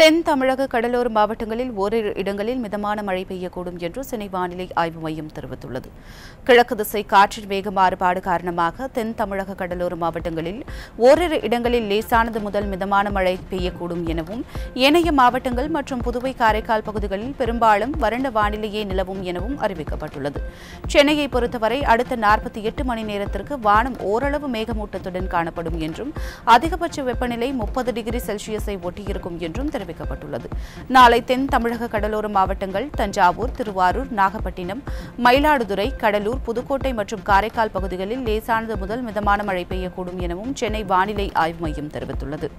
தென் தமிழக கடலோர மாவட்டங்களில் ஓரிரு இடங்களில் மிதமான மழை பெய்யக்கூடும் என்று சென்னை வானிலை ஆய்வு மையம் தெரிவித்துள்ளது. கிழக்கு திசை காற்றின் வேக மாறுபாடு காரணமாக தென் தமிழக கடலோர மாவட்டங்களில் ஓரிரு இடங்களில் லேசானது முதல் மிதமான மழை பெய்யக்கூடும் எனவும் ஏனைய மாவட்டங்கள் மற்றும் புதுவை காரைக்கால் பகுதிகளில் பெரும்பாலும் வறண்ட வானிலையே நிலவும் எனவும் அறிவிக்கப்பட்டுள்ளது. சென்னையை பொறுத்தவரை அடுத்த நாற்பத்தி எட்டு மணி நேரத்திற்கு வானம் ஓரளவு மேகமூட்டத்துடன் காணப்படும் என்றும் அதிகபட்ச வெப்பநிலை முப்பது டிகிரி செல்சியஸை ஒட்டியிருக்கும் என்றும் அறிவிக்கப்பட்டுள்ளது. நாளை தென் தமிழக கடலோர மாவட்டங்கள் தஞ்சாவூர் திருவாரூர் நாகப்பட்டினம் மயிலாடுதுறை கடலூர் புதுக்கோட்டை மற்றும் காரைக்கால் பகுதிகளில் லேசானது முதல் மிதமான மழை பெய்யக்கூடும் எனவும் சென்னை வானிலை ஆய்வு மையம் தெரிவித்துள்ளது.